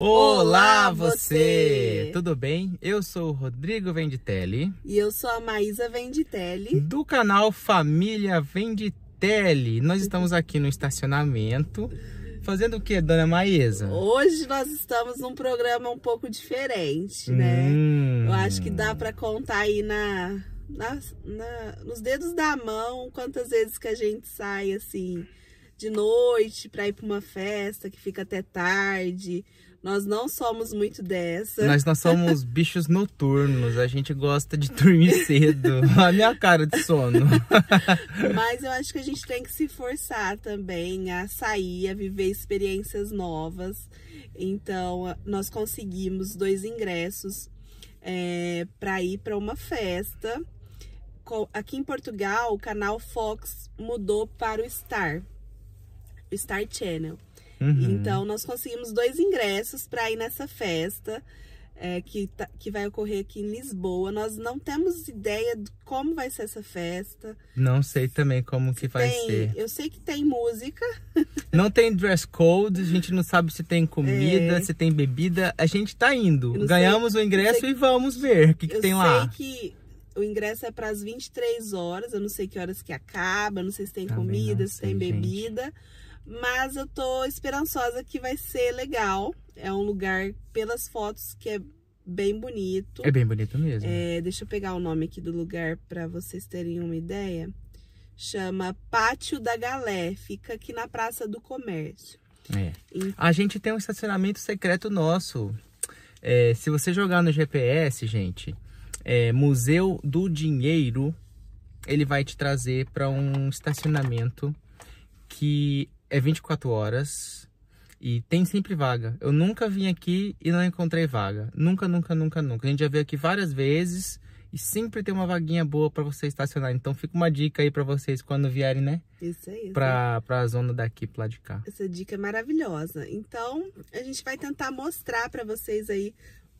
Olá, você! Tudo bem? Eu sou o Rodrigo Venditelli. E eu sou a Maísa Venditelli. Do canal Família Venditelli. Nós estamos aqui no estacionamento. Fazendo o que, dona Maísa? Hoje nós estamos num programa um pouco diferente, né? Hum. Eu acho que dá para contar aí na, na, na, nos dedos da mão quantas vezes que a gente sai assim de noite para ir para uma festa que fica até tarde nós não somos muito dessa. Nós não somos bichos noturnos, a gente gosta de dormir cedo. a minha cara de sono. Mas eu acho que a gente tem que se forçar também a sair, a viver experiências novas. Então, nós conseguimos dois ingressos é, para ir para uma festa. Aqui em Portugal, o canal Fox mudou para o Star, o Star Channel. Uhum. Então, nós conseguimos dois ingressos para ir nessa festa. É, que, tá, que vai ocorrer aqui em Lisboa. Nós não temos ideia de como vai ser essa festa. Não sei também como que vai tem, ser. Eu sei que tem música. Não tem dress code, a gente não sabe se tem comida, é. se tem bebida. A gente tá indo. Ganhamos sei, o ingresso e vamos ver o que, que tem lá. Eu sei que o ingresso é para as 23 horas, eu não sei que horas que acaba, não sei se tem também comida, se tem bebida. Mas eu tô esperançosa que vai ser legal. É um lugar, pelas fotos, que é bem bonito. É bem bonito mesmo. É, deixa eu pegar o nome aqui do lugar para vocês terem uma ideia. Chama Pátio da Galé. Fica aqui na Praça do Comércio. É. E... A gente tem um estacionamento secreto nosso. É, se você jogar no GPS, gente, é, Museu do Dinheiro, ele vai te trazer para um estacionamento que é 24 horas e tem sempre vaga. Eu nunca vim aqui e não encontrei vaga. Nunca, nunca, nunca, nunca. A gente já veio aqui várias vezes e sempre tem uma vaguinha boa para você estacionar. Então fica uma dica aí para vocês quando vierem, né? Isso aí. Pra, pra zona daqui, pro lado de cá. Essa dica é maravilhosa. Então a gente vai tentar mostrar para vocês aí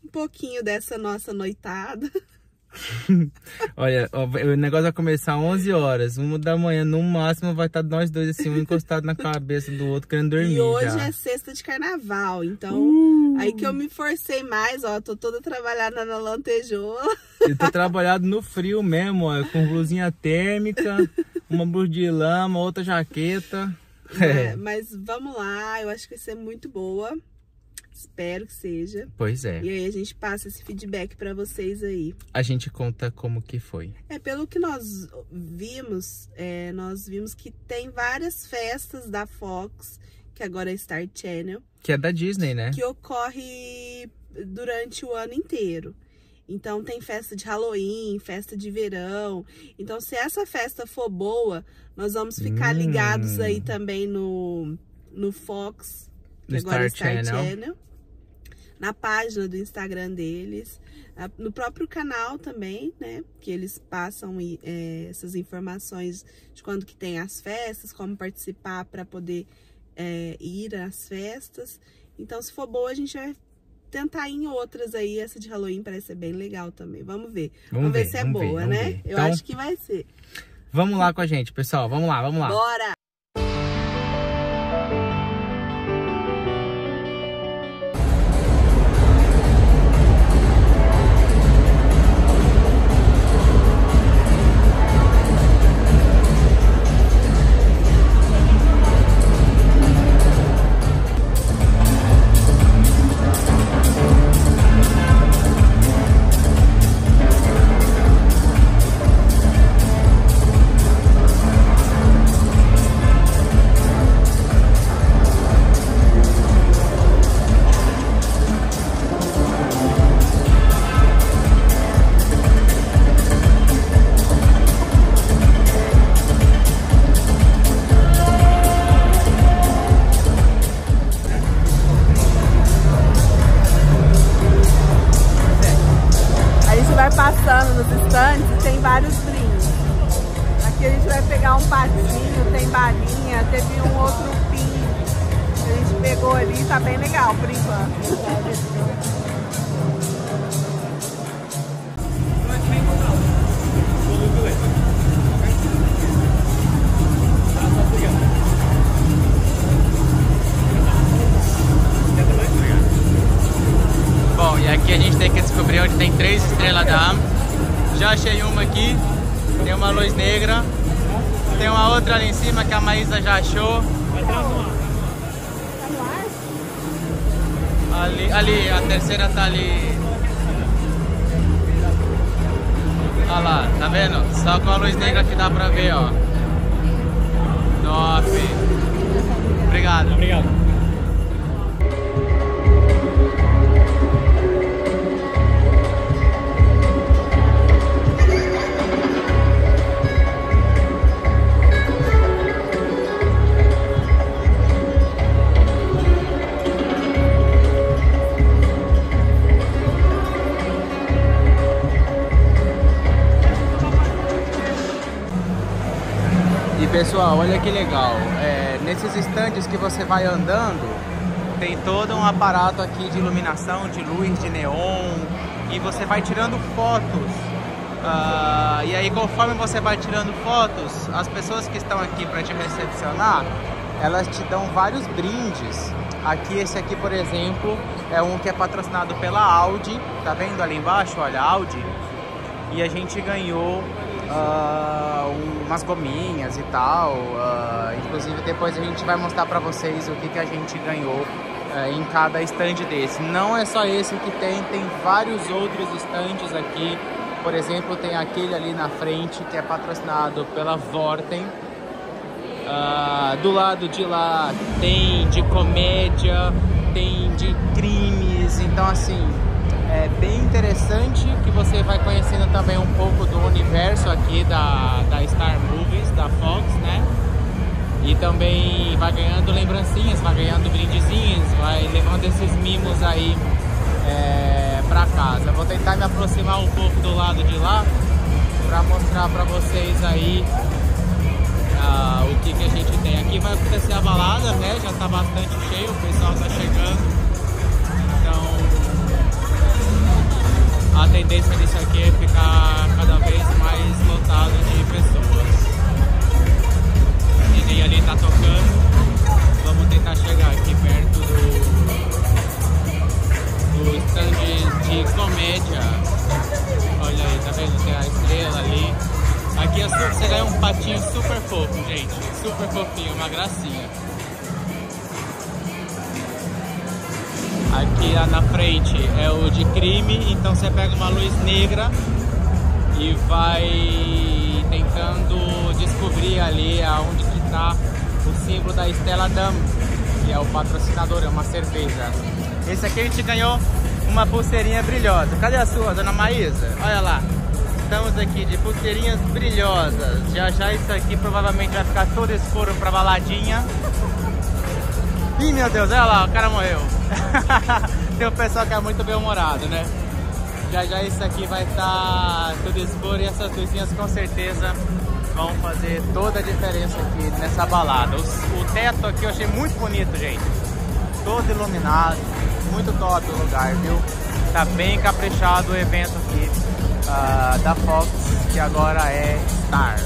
um pouquinho dessa nossa noitada. Olha, o negócio vai começar às 11 horas. Uma da manhã, no máximo, vai estar nós dois assim, um encostado na cabeça do outro, querendo dormir. E hoje já. é sexta de carnaval, então. Uh. Aí que eu me forcei mais, ó. Tô toda trabalhada na lantejola. Eu tô trabalhado no frio mesmo, ó. Com blusinha térmica, uma blusa de lama, outra jaqueta. É, mas vamos lá, eu acho que vai ser muito boa. Espero que seja. Pois é. E aí a gente passa esse feedback para vocês aí. A gente conta como que foi. É, pelo que nós vimos, é, nós vimos que tem várias festas da Fox, que agora é Star Channel. Que é da Disney, né? Que ocorre durante o ano inteiro. Então tem festa de Halloween, festa de verão. Então se essa festa for boa, nós vamos ficar hum. ligados aí também no, no Fox, no agora Star Star Channel. Channel na página do Instagram deles, no próprio canal também, né? Que eles passam é, essas informações de quando que tem as festas, como participar para poder é, ir às festas. Então, se for boa, a gente vai tentar ir em outras aí. Essa de Halloween parece ser bem legal também. Vamos ver. Vamos, vamos ver, ver, se é boa, ver, né? Ver. Eu então, acho que vai ser. Vamos lá com a gente, pessoal. Vamos lá, vamos lá. Bora! Balinha, teve um outro pin a gente pegou ali, tá bem legal por enquanto. Aqui a gente tem que descobrir onde tem três estrelas da Já achei uma aqui, tem uma luz negra. Tem uma outra ali em cima que a Maísa já achou. Ali, ali, a terceira tá ali. Olha lá, tá vendo? Só com a luz negra que dá pra ver, ó. Top. Obrigado. Obrigado. Pessoal, olha que legal. É, nesses estandes que você vai andando, tem todo um aparato aqui de iluminação, de luz, de neon, e você vai tirando fotos. Uh, e aí, conforme você vai tirando fotos, as pessoas que estão aqui para te recepcionar, elas te dão vários brindes. Aqui, esse aqui, por exemplo, é um que é patrocinado pela Audi. Tá vendo ali embaixo? Olha, Audi. E a gente ganhou uh, umas gominhas e tal. Uh, inclusive depois a gente vai mostrar para vocês o que, que a gente ganhou uh, em cada estande desse. Não é só esse que tem, tem vários outros estandes aqui. Por exemplo, tem aquele ali na frente que é patrocinado pela Vorten. Uh, do lado de lá tem de comédia, tem de crimes, então assim é bem interessante que você vai conhecendo também um pouco do universo aqui da, da Star Movies, da Fox, né? E também vai ganhando lembrancinhas, vai ganhando brindezinhos, vai levando esses mimos aí é, pra casa. Vou tentar me aproximar um pouco do lado de lá pra mostrar pra vocês aí uh, o que, que a gente tem. Aqui vai acontecer a balada, né? Já tá bastante cheio, o pessoal tá chegando. Tendência disso aqui é ficar cada vez mais lotado de pessoas. E nem ali tá tocando. Vamos tentar chegar aqui perto do, do stand de comédia. Olha aí, tá vendo? Tem a estrela ali. Aqui é super, ganha um patinho super fofo, gente. Super fofinho, uma gracinha. Na frente é o de crime, então você pega uma luz negra e vai tentando descobrir ali aonde que está o símbolo da Stella Dam, que é o patrocinador, é uma cerveja. Esse aqui a gente ganhou uma pulseirinha brilhosa. Cadê a sua, dona Maísa? Olha lá. Estamos aqui de pulseirinhas brilhosas. Já já isso aqui provavelmente vai ficar todo escuro para baladinha. Ih, meu Deus, olha lá, o cara morreu. Tem um pessoal que é muito bem-humorado, né? Já já isso aqui vai estar tá tudo escuro e essas luzinhas com certeza vão fazer toda a diferença aqui nessa balada. O, o teto aqui eu achei muito bonito, gente. Todo iluminado, muito top o lugar, viu? Tá bem caprichado o evento aqui uh, da Fox, que agora é Star.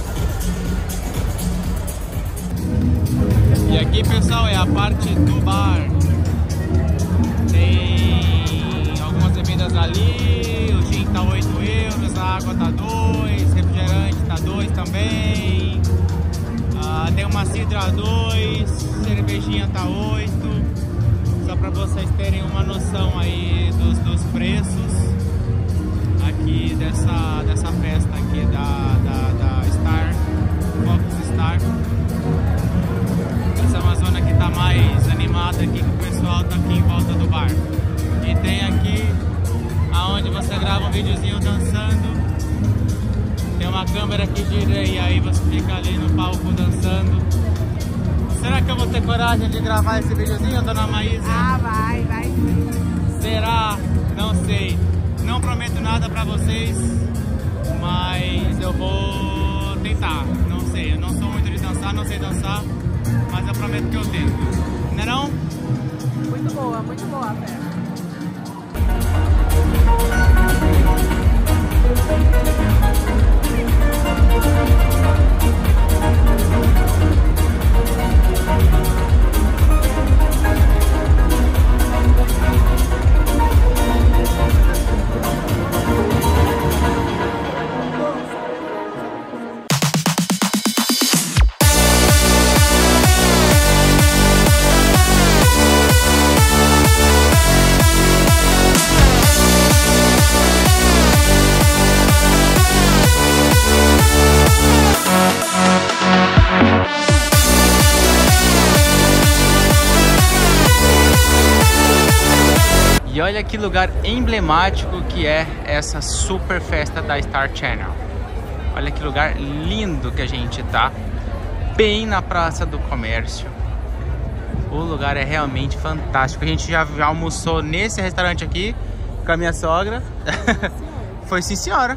E aqui, pessoal, é a parte do bar. Tem bebidas ali, o gin tá 8 euros, a água tá 2, refrigerante tá 2 também. Ah, tem uma cidra 2, cervejinha tá 8. Só para vocês terem uma noção aí dos, dos preços aqui dessa, dessa festa aqui da, da, da Star, Fox Star tá mais animada aqui que o pessoal tá aqui em volta do bar. E tem aqui aonde você grava um videozinho dançando. Tem uma câmera que gira e aí você fica ali no palco dançando. Será que eu vou ter coragem de gravar esse videozinho, dona Maísa? Ah, vai, vai sim. Será? Não sei. Não prometo nada pra vocês, mas eu vou tentar. Não sei, eu não sou muito de dançar, não sei dançar mas eu prometo que eu tento. Não é não? Muito boa, muito boa a Thank you. Olha que lugar emblemático que é essa super festa da Star Channel. Olha que lugar lindo que a gente tá. Bem na Praça do Comércio. O lugar é realmente fantástico. A gente já, já almoçou nesse restaurante aqui com a minha sogra. Foi sim, senhora.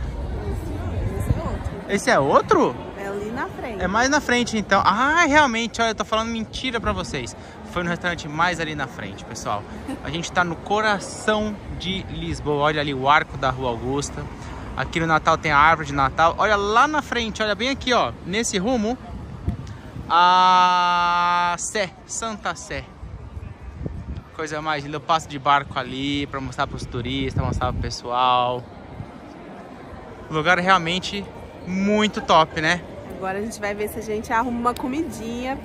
Esse é outro? É ali na frente. É mais na frente, então. Ah, realmente, olha, eu tô falando mentira pra vocês. Foi no restaurante mais ali na frente, pessoal. A gente tá no coração de Lisboa. Olha ali o arco da Rua Augusta. Aqui no Natal tem a árvore de Natal. Olha lá na frente, olha bem aqui, ó. Nesse rumo, a Sé, Santa Sé. Coisa mais linda. Eu passo de barco ali pra mostrar pros turistas, mostrar pessoal. O lugar é realmente muito top, né? Agora a gente vai ver se a gente arruma uma comidinha.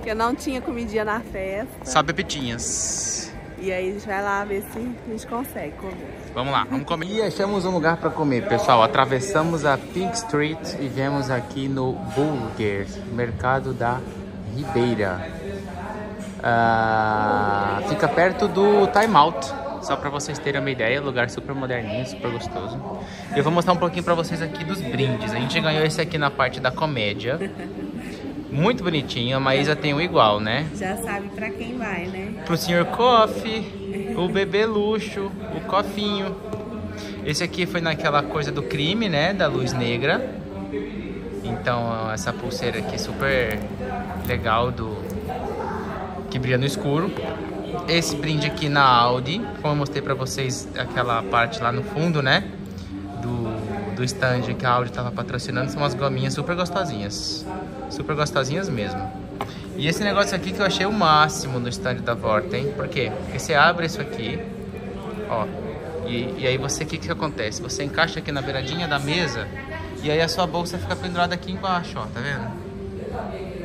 Porque não tinha comidinha na festa. Só bebitinhas. E aí a gente vai lá ver se a gente consegue comer. Vamos lá, vamos comer. E achamos um lugar para comer, pessoal. Atravessamos a Pink Street e viemos aqui no Burger, mercado da Ribeira. Ah, fica perto do Time Out, só para vocês terem uma ideia. Lugar super moderninho, super gostoso. Eu vou mostrar um pouquinho para vocês aqui dos brindes. A gente ganhou esse aqui na parte da comédia. Muito bonitinho, a Maísa tem um igual, né? Já sabe pra quem vai, né? Pro Sr. Coffee, o bebê luxo, o cofinho. Esse aqui foi naquela coisa do crime, né? Da luz negra. Então, essa pulseira aqui super legal do que brilha no escuro. Esse brinde aqui na Audi, como eu mostrei pra vocês aquela parte lá no fundo, né? Do, do stand que a Audi tava patrocinando, são umas gominhas super gostosinhas. Super gostosinhas mesmo. E esse negócio aqui que eu achei o máximo no stand da Vorten. Por quê? Porque você abre isso aqui, ó. E, e aí você, o que que acontece? Você encaixa aqui na beiradinha da mesa e aí a sua bolsa fica pendurada aqui embaixo, ó. Tá vendo?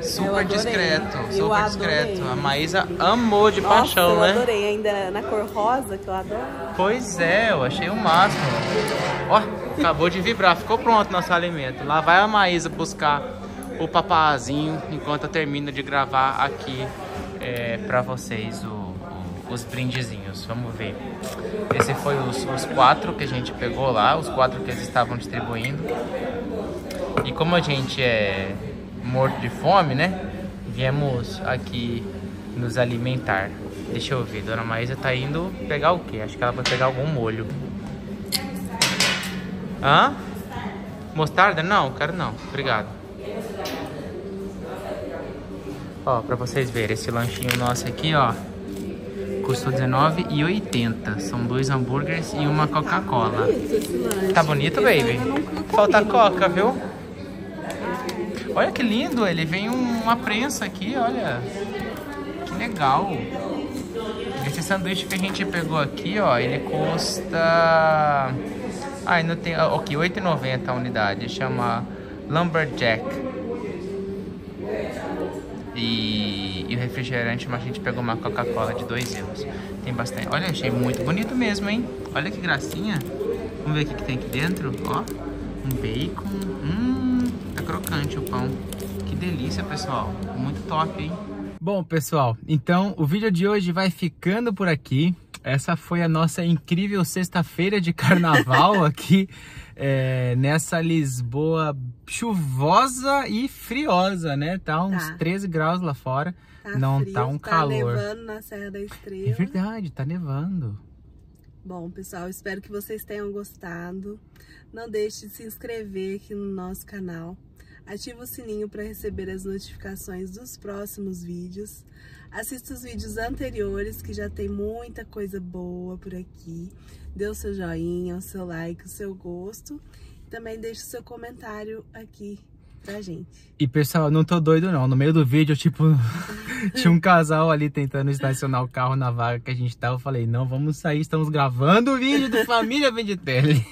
Super discreto, Eu super discreto. A Maísa amou de Nossa, paixão, eu né? adorei. Ainda na cor rosa, que eu adoro. Pois é, eu achei o máximo. Ó, acabou de vibrar, ficou pronto nosso alimento. Lá vai a Maísa buscar o papazinho enquanto eu termino de gravar aqui é, pra vocês o- o- os brindezinhos. Vamos ver. Esse foi os, os quatro que a gente pegou lá, os quatro que eles estavam distribuindo. E como a gente é morto de fome, né? Viemos aqui nos alimentar. Deixa eu ver, Dona Maísa tá indo pegar o quê? Acho que ela vai pegar algum molho. Hã? Mostarda? Não, quero não. Obrigado. Ó, pra vocês verem, esse lanchinho nosso aqui, ó, custou R$19,80. São dois hambúrgueres e uma Coca-Cola. Tá bonito, Esse baby? Falta não. coca, viu? Olha que lindo, ele vem um- uma prensa aqui, olha. Que legal. Esse sanduíche que a gente pegou aqui, ó, ele custa... Ah, ainda tem... Ok, R$ 8,90 a unidade. Chama Lumberjack. E, e o refrigerante, mas a gente pegou uma Coca-Cola de 2 euros. Tem bastante. Olha, achei muito bonito mesmo, hein? Olha que gracinha. Vamos ver o que, que tem aqui dentro. Ó, um bacon. Hum, tá crocante o pão. Que delícia, pessoal. Muito top, hein? Bom, pessoal, então o vídeo de hoje vai ficando por aqui. Essa foi a nossa incrível sexta-feira de carnaval aqui é, nessa Lisboa chuvosa e friosa, né? Tá uns Tá. 13 graus lá fora. Tá Não frio, tá um calor. nevando na Serra da É Estrela. verdade, tá nevando. Bom, pessoal, espero que vocês tenham gostado. Não deixe de se inscrever aqui no nosso canal. Ative o sininho para receber as notificações dos próximos vídeos. Assista os vídeos anteriores, que já tem muita coisa boa por aqui. Dê o seu joinha, o seu like, o seu gosto. E também deixe o seu comentário aqui pra gente. E pessoal, não tô doido não. No meio do vídeo, tipo, tinha um casal ali tentando estacionar o carro na vaga que a gente tava. Eu falei, não, vamos sair, estamos gravando o vídeo do Família Venditelli.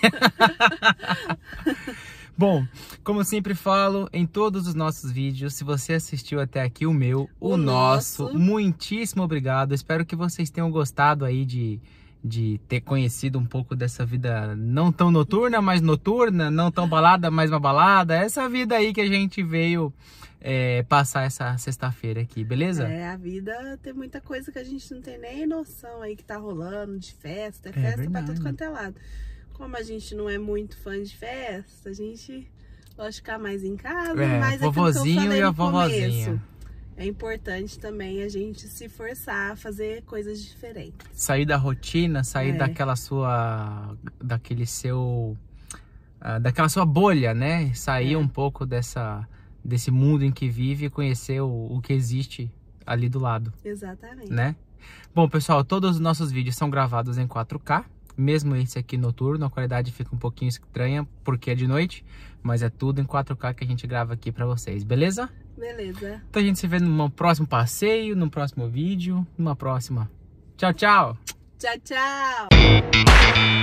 Bom, como eu sempre falo em todos os nossos vídeos, se você assistiu até aqui o meu, o, O nosso, nosso. muitíssimo obrigado. Espero que vocês tenham gostado aí de, de ter conhecido um pouco dessa vida não tão noturna, mas noturna, não tão balada, mais uma balada. Essa vida aí que a gente veio é, passar essa sexta-feira aqui, beleza? É, a vida tem muita coisa que a gente não tem nem noção aí que tá rolando de festa. É É festa pra verdade. tudo quanto é lado. Como a gente não é muito fã de festa, a gente gosta de ficar mais em casa. É, mas eu vovozinho e a vovozinha. É importante também a gente se forçar a fazer coisas diferentes. Sair da rotina, sair É. daquela sua. daquele seu. ah, daquela sua bolha, né? Sair É. um pouco dessa, desse mundo em que vive e conhecer o, o que existe ali do lado. Exatamente. né? Bom, pessoal, todos os nossos vídeos são gravados em 4K, mesmo esse aqui noturno, a qualidade fica um pouquinho estranha porque é de noite, mas é tudo em 4K que a gente grava aqui pra vocês, beleza? Beleza. Então a gente se vê num próximo passeio, num próximo vídeo, numa próxima. Tchau, tchau! Tchau, tchau.